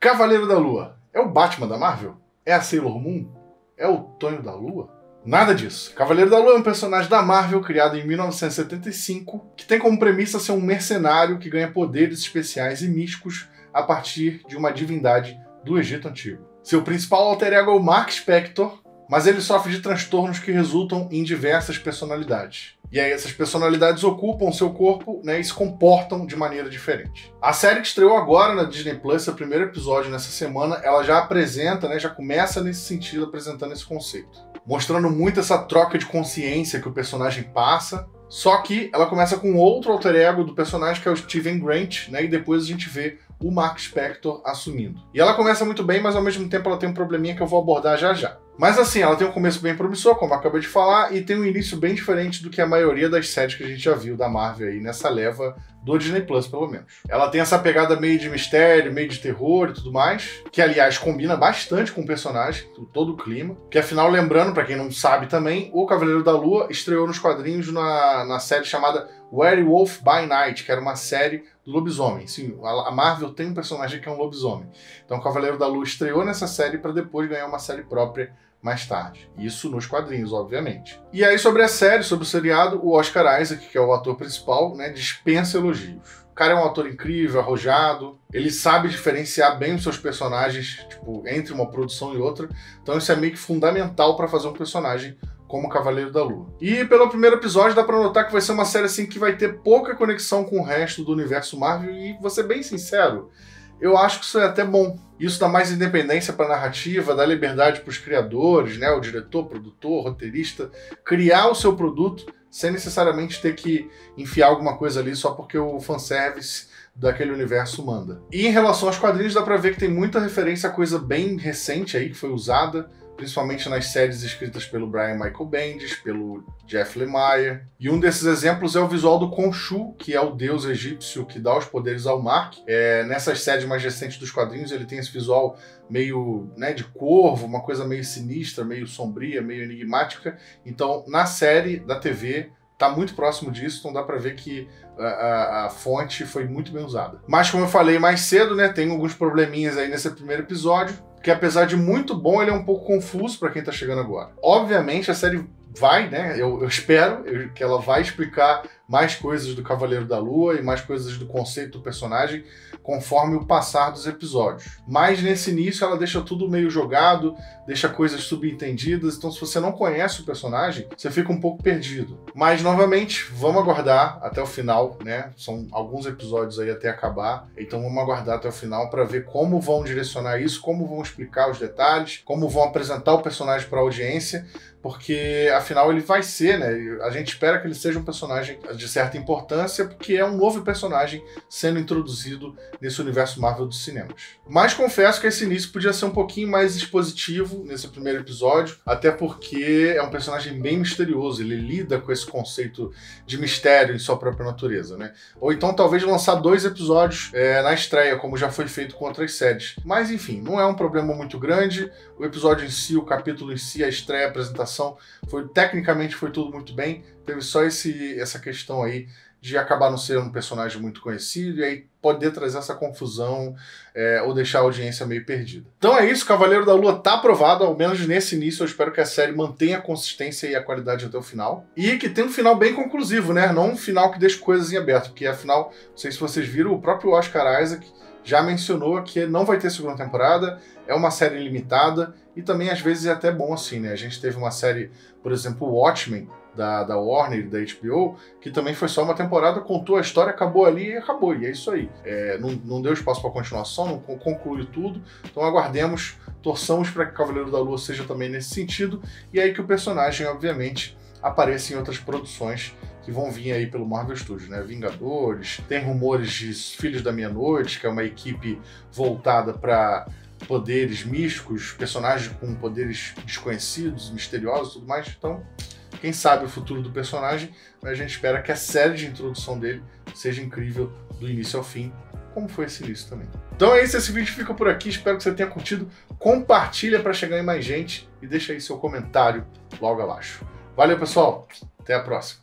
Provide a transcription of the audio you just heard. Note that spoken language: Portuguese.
Cavaleiro da Lua é o Batman da Marvel? É a Sailor Moon? É o Tonho da Lua? Nada disso. Cavaleiro da Lua é um personagem da Marvel criado em 1975 que tem como premissa ser um mercenário que ganha poderes especiais e místicos a partir de uma divindade do Egito Antigo. Seu principal alter ego é o Mark Spector, mas ele sofre de transtornos que resultam em diversas personalidades. E aí essas personalidades ocupam seu corpo né, e se comportam de maneira diferente. A série que estreou agora na Disney Plus, seu primeiro episódio nessa semana, ela já apresenta, né, já começa nesse sentido apresentando esse conceito. Mostrando muito essa troca de consciência que o personagem passa, só que ela começa com outro alter ego do personagem, que é o Steven Grant, né? E depois a gente vê o Mark Spector assumindo. E ela começa muito bem, mas ao mesmo tempo ela tem um probleminha que eu vou abordar já já. Mas assim, ela tem um começo bem promissor, como eu acabei de falar, e tem um início bem diferente do que a maioria das séries que a gente já viu da Marvel aí nessa leva do Disney Plus, pelo menos. Ela tem essa pegada meio de mistério, meio de terror e tudo mais, que aliás combina bastante com o personagem, todo o clima. Que afinal, lembrando, para quem não sabe também, o Cavaleiro da Lua estreou nos quadrinhos na, na série chamada Werewolf by Night, que era uma série do lobisomem. Sim, a Marvel tem um personagem que é um lobisomem. Então, o Cavaleiro da Lua estreou nessa série para depois ganhar uma série própria mais tarde. Isso nos quadrinhos, obviamente. E aí, sobre a série, sobre o seriado, o Oscar Isaac, que é o ator principal, né, dispensa elogios. O cara é um ator incrível, arrojado, ele sabe diferenciar bem os seus personagens, tipo, entre uma produção e outra. Então isso é meio que fundamental para fazer um personagem como Cavaleiro da Lua. E pelo primeiro episódio dá para notar que vai ser uma série assim que vai ter pouca conexão com o resto do universo Marvel e vou ser bem sincero, eu acho que isso é até bom. Isso dá mais independência para a narrativa, dá liberdade para os criadores, né, o diretor, produtor, roteirista, criar o seu produto sem necessariamente ter que enfiar alguma coisa ali só porque o fanservice daquele universo manda. E em relação aos quadrinhos, dá para ver que tem muita referência a coisa bem recente aí que foi usada principalmente nas séries escritas pelo Brian Michael Bendis, pelo Jeff Lemire. E um desses exemplos é o visual do Khonshu, que é o deus egípcio que dá os poderes ao Mark. É, nessas séries mais recentes dos quadrinhos, ele tem esse visual meio né, de corvo, uma coisa meio sinistra, meio sombria, meio enigmática. Então, na série da TV, tá muito próximo disso, então dá para ver que a, a, a, fonte foi muito bem usada. Mas como eu falei mais cedo, né, tem alguns probleminhas aí nesse primeiro episódio que apesar de muito bom, ele é um pouco confuso para quem tá chegando agora. Obviamente a série vai, né? Eu, eu espero que ela vai explicar mais coisas do Cavaleiro da Lua e mais coisas do conceito do personagem conforme o passar dos episódios. Mas nesse início ela deixa tudo meio jogado, deixa coisas subentendidas, então se você não conhece o personagem, você fica um pouco perdido. Mas novamente, vamos aguardar até o final, né? São alguns episódios aí até acabar, então vamos aguardar até o final para ver como vão direcionar isso, como vão explicar os detalhes, como vão apresentar o personagem para a audiência, porque afinal ele vai ser, né? A gente espera que ele seja um personagem de certa importância, porque é um novo personagem sendo introduzido nesse universo Marvel dos cinemas. Mas confesso que esse início podia ser um pouquinho mais expositivo nesse primeiro episódio, até porque é um personagem bem misterioso, ele lida com esse conceito de mistério em sua própria natureza, né? Ou então talvez lançar dois episódios é, na estreia, como já foi feito com outras séries. Mas enfim, não é um problema muito grande. O episódio em si, o capítulo em si, a estreia, a apresentação, foi tecnicamente foi tudo muito bem. Teve só esse, essa questão aí de acabar não ser um personagem muito conhecido e aí poder trazer essa confusão é, ou deixar a audiência meio perdida. Então é isso, Cavaleiro da Lua tá aprovado, ao menos nesse início. Eu espero que a série mantenha a consistência e a qualidade até o final. E que tenha um final bem conclusivo, né? Não um final que deixe coisas em aberto, porque afinal, não sei se vocês viram, o próprio Oscar Isaac já mencionou que não vai ter segunda temporada, é uma série limitada e também às vezes é até bom assim, né? A gente teve uma série, por exemplo, Watchmen, da, da Warner da HBO, que também foi só uma temporada, contou a história, acabou ali e acabou. E é isso aí. É, não, não deu espaço para continuação, não concluiu tudo. Então aguardemos, torçamos para que Cavaleiro da Lua seja também nesse sentido. E aí que o personagem, obviamente, apareça em outras produções que vão vir aí pelo Marvel Studios, né? Vingadores, tem rumores de Filhos da Meia-Noite, que é uma equipe voltada para poderes místicos, personagens com poderes desconhecidos, misteriosos tudo mais. Então, quem sabe o futuro do personagem, mas a gente espera que a série de introdução dele seja incrível do início ao fim, como foi esse início também. Então é isso, esse vídeo fica por aqui, espero que você tenha curtido. Compartilha para chegar em mais gente e deixa aí seu comentário logo abaixo. Valeu, pessoal. Até a próxima.